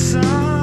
sun.